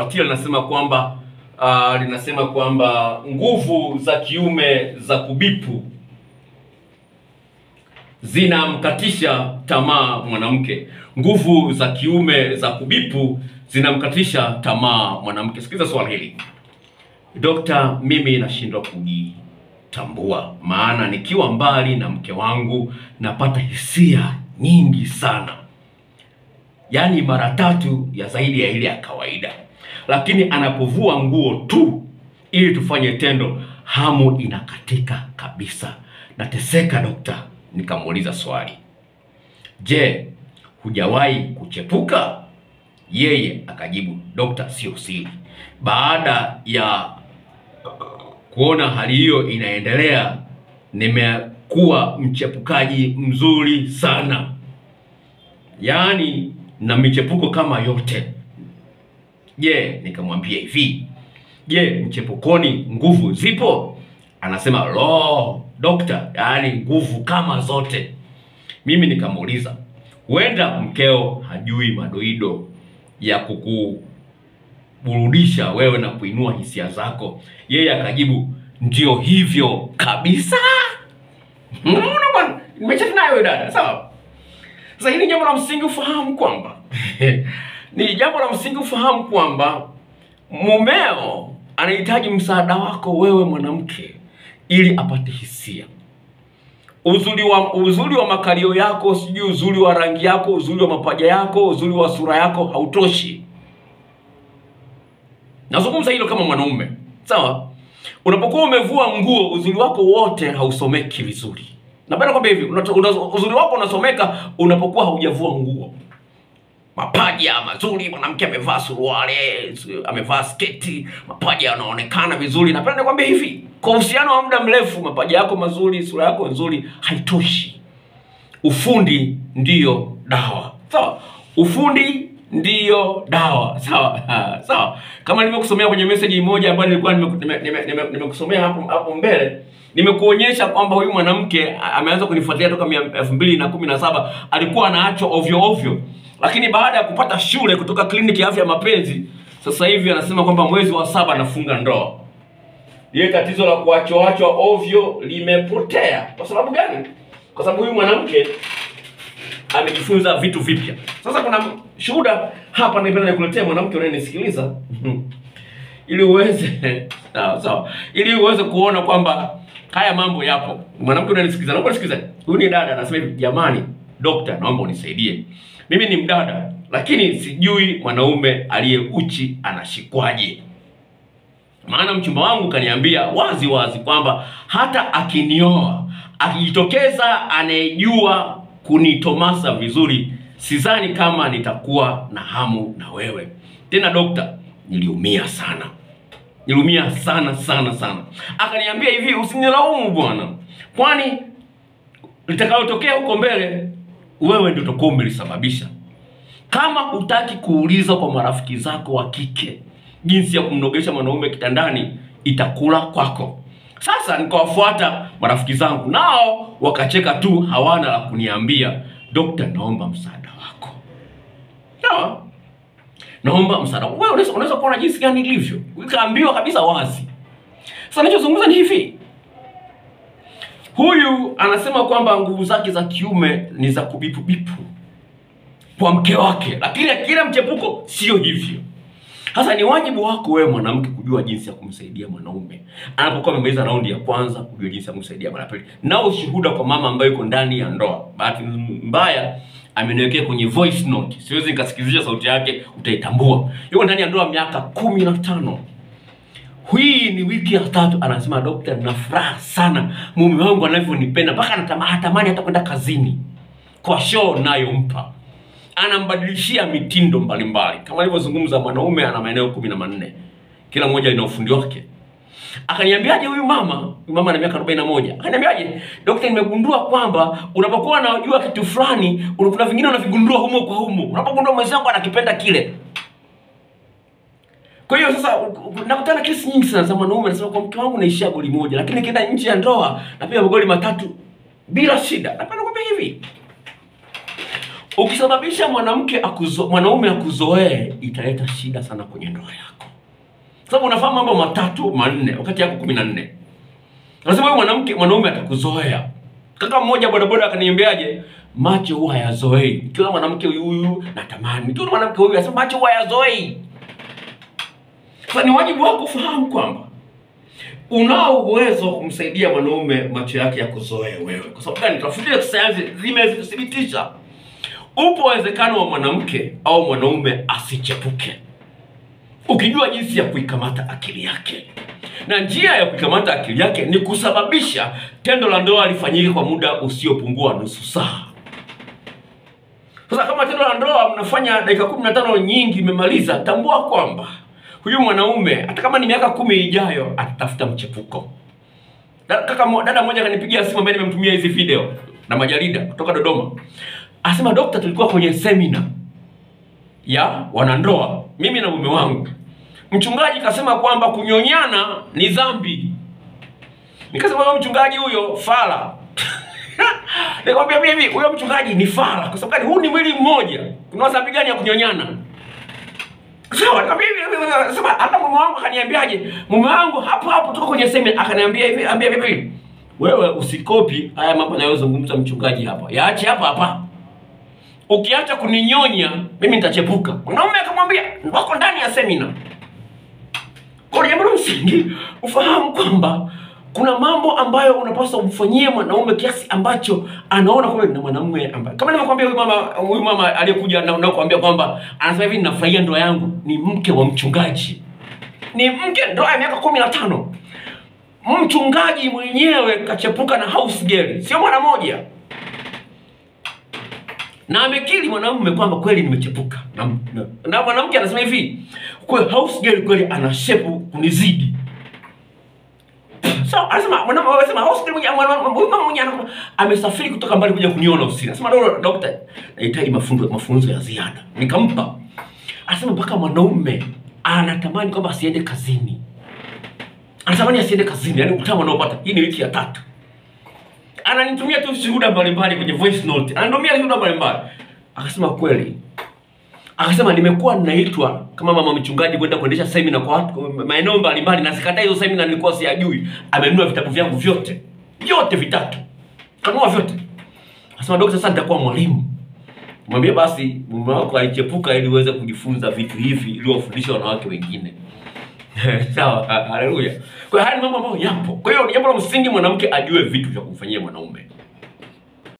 linalofuatia linasema kwamba uh, linasema kwamba nguvu za kiume za kubipu zinamkatisha tamaa mwanamke. Nguvu za kiume za kubipu zinamkatisha tamaa mwanamke. Sikiliza swali hili. Dokta, mimi nashindwa kujitambua, maana nikiwa mbali na mke wangu napata hisia nyingi sana, yaani mara tatu ya zaidi ya ile ya kawaida, lakini anapovua nguo tu ili tufanye tendo, hamu inakatika kabisa. Nateseka dokta. Nikamuuliza swali, je, hujawahi kuchepuka? Yeye akajibu, dokta, sio siri. Baada ya kuona hali hiyo inaendelea, nimekuwa mchepukaji mzuri sana, yaani na michepuko kama yote. Je, nikamwambia hivi, je, mchepukoni nguvu zipo? Anasema lo, dokta, yaani nguvu kama zote. Mimi nikamuuliza, huenda mkeo hajui madoido ya kukuburudisha wewe na kuinua hisia zako? Yeye akajibu ndio hivyo kabisa. Nayo wewe dada, sawa. Sasa hili jambo la msingi ufahamu kwamba ni jambo la msingi ufahamu kwamba mumeo anahitaji msaada wako wewe mwanamke, ili apate hisia uzuri wa uzuri wa makalio yako, sijui uzuri wa rangi yako, uzuri wa mapaja yako, uzuri wa sura yako hautoshi. Nazungumza hilo kama mwanaume, sawa. Unapokuwa umevua nguo, uzuri wako wote hausomeki vizuri. Napenda kwamba hivi uzuri wako unasomeka unapokuwa haujavua nguo. Mapaja mazuri, mwanamke amevaa suruali, amevaa sketi, mapaja yanaonekana vizuri. Napenda nikwambie hivi, kwa uhusiano wa muda mrefu, mapaja yako mazuri, sura yako nzuri haitoshi. Ufundi ndiyo dawa, sawa. Ufundi ndiyo dawa, sawa sawa. Kama nilivyokusomea kwenye message moja ambayo nilikuwa nimekusomea nime, nime, nime nimekusomea hapo hapo mbele, nimekuonyesha kwamba huyu mwanamke ameanza kunifuatilia toka elfu mbili na kumi na saba alikuwa anaachwa ovyo ovyo, lakini baada ya kupata shule kutoka kliniki ya afya ya mapenzi, sasa hivi anasema kwamba mwezi wa saba anafunga ndoa. Ile tatizo la kuachoachwa ovyo limepotea. Kwa sababu gani? Kwa sababu huyu mwanamke amejifunza vitu vipya. Sasa kuna shuhuda hapa, nipenda nikuletea mwanamke unayenisikiliza ili uweze sawa sawa, ili uweze kuona kwamba haya mambo yapo. Mwanamke unayenisikiliza, naomba nisikilize. Huyu ni dada anasema hivi, jamani, dokta, naomba unisaidie. Mimi ni mdada, lakini sijui mwanaume aliye uchi anashikwaje maana mchumba wangu kaniambia wazi wazi kwamba hata akinioa akijitokeza anayejua kunitomasa vizuri, sidhani kama nitakuwa na hamu na wewe tena. Dokta, niliumia sana, niliumia sana sana sana. Akaniambia hivi, usinilaumu bwana, kwani litakayotokea huko mbele wewe ndio utakuwa umelisababisha. Kama hutaki kuuliza kwa marafiki zako wa kike jinsi ya kumnogesha mwanaume kitandani, itakula kwako. Sasa nikawafuata marafiki zangu, nao wakacheka tu, hawana la kuniambia. Dokta, naomba msaada wako. Sawa, naomba msaada. Wewe unaweza kuona jinsi gani ilivyo, ikaambiwa kabisa wazi. Sasa ninachozungumza ni hivi, huyu anasema kwamba nguvu zake za kiume ni za kubipubipu kwa mke wake, lakini akila mchepuko sio hivyo. Sasa ni wajibu wako wewe mwanamke kujua jinsi ya kumsaidia mwanaume anapokuwa amemaliza raundi ya kwanza, kujua jinsi ya kumsaidia mara pili. Nao ushuhuda kwa mama ambayo yuko ndani ya ndoa, bahati mbaya ameniwekea kwenye voice note, siwezi nikasikilizisha sauti yake, utaitambua. Yuko ndani ya ndoa miaka kumi na tano. Hii ni wiki ya tatu, anasema dokta, na furaha sana. Mume wangu anavyonipenda mpaka anatama- hatamani hata kwenda kazini. Kwa show nayompa anambadilishia mitindo mbalimbali. Kama alivyozungumza mwanaume ana maeneo kumi na manne. Kila moja lina ufundi wake. Akaniambiaje huyu mama? Huyu mama ana miaka arobaini na moja. Akaniambiaje? Dokta nimegundua kwamba unapokuwa unajua kitu fulani una- kuna vingine unavigundua humo kwa humo. Unapogundua mwenzangu anakipenda kile kwa hiyo sasa nakutana kesi nyingi sana za mwanaume anasema kwa mke wangu naishia goli moja lakini nikienda nje ya ndoa napiga magoli matatu bila shida. Napenda kwambia hivi. Ukisababisha mwanamke akuzo, mwanaume akuzoee italeta shida sana kwenye ndoa yako. Sababu unafahamu mambo matatu manne wakati yako kumi na nne nasema huyo mwanamke mwanaume atakuzoea. Kaka mmoja bodaboda akaniambiaje macho huwa hayazoei. Kila mwanamke huyu huyu natamani. Kila mwanamke huyu asema macho huwa hayazoei sasa ni wajibu wako kufahamu kwamba unao uwezo wa kumsaidia mwanaume macho yake ya kuzoea wewe. Kwa sababu gani? Tafiti za kisayansi zimethibitisha upo uwezekano wa mwanamke au mwanaume asichepuke. Ukijua jinsi ya kuikamata akili yake. Na njia ya kuikamata akili yake ni kusababisha tendo la ndoa lifanyike kwa muda usiopungua nusu saa. Sasa kama tendo la ndoa mnafanya dakika kumi na tano nyingi imemaliza tambua kwamba huyu mwanaume hata kama ni miaka kumi ijayo atatafuta mchepuko. Kaka dada mmoja akanipigia simu ambaye nimemtumia hizi video na majarida kutoka dodoma. Asema dokta tulikuwa kwenye semina ya wanandoa mimi na mume wangu. Mchungaji kasema kwamba kunyonyana ni dhambi. Nikasema mchungaji huyo fala. Nikamwambia mimi huyo mchungaji ni fala kwa sababu gani? Huu ni mwili mmoja. Kuna dhambi gani ya kunyonyana sawa mimi hivi, hivi, sema hata mume wangu akaniambiaje? Mume wangu hapo hapo toka kwenye semina akaniambia hivi ambia hivi wewe usikopi haya mambo anayozungumza mchungaji hapa. Yaache hapa hapa. Ukiacha kuninyonya mimi nitachepuka. Mwanaume akamwambia wako ndani ya semina. Kwa jambo msingi ufahamu kwamba kuna mambo ambayo unapaswa umfanyie mwanaume kiasi ambacho anaona kwamba na mwanamume ambaye kama nilivyokuambia huyu mama huyu mama aliyekuja na unakuambia kwamba anasema hivi ninafurahia ndoa yangu. Ni mke wa mchungaji. Ni mke ndoa ya miaka kumi na tano. Mchungaji mwenyewe kachepuka na house girl. Sio mwana moja na amekiri mwanamume kwamba kweli nimechepuka. Na, na, na mwanamke anasema hivi kwe house girl kweli ana shepu kunizidi so anasema mwanamume anasema house girl mwenye mwana- huyu mwenye anasema, amesafiri kutoka mbali kuja kuniona ofisini. Anasema daktari, nahitaji mafunzo mafunzo ya ziada. Nikampa. Anasema mpaka mwanaume anatamani kwamba asiende kazini. Anatamani asiende kazini yani utamu anaopata hii ni wiki ya tatu. Ananitumia tu shuhuda mbalimbali kwenye voice note. Ananitumia shuhuda mbalimbali. Akasema kweli akasema nimekuwa naitwa kama mama mchungaji kwenda kuendesha semina kwa watu maeneo mbalimbali na sikataa hizo semina nilikuwa siyajui. Amenunua vitabu vyangu vyote vyote vitatu. Kanunua vyote. Akasema dokta sasa nitakuwa mwalimu. Mwambie basi mume wako aichepuka ili uweze kujifunza vitu hivi ili wafundishe wanawake wengine. Sawa haleluya. Kwa hiyo haya ni mambo ambayo yapo. Kwa hiyo jambo la msingi mwanamke ajue vitu vya kumfanyia mwanaume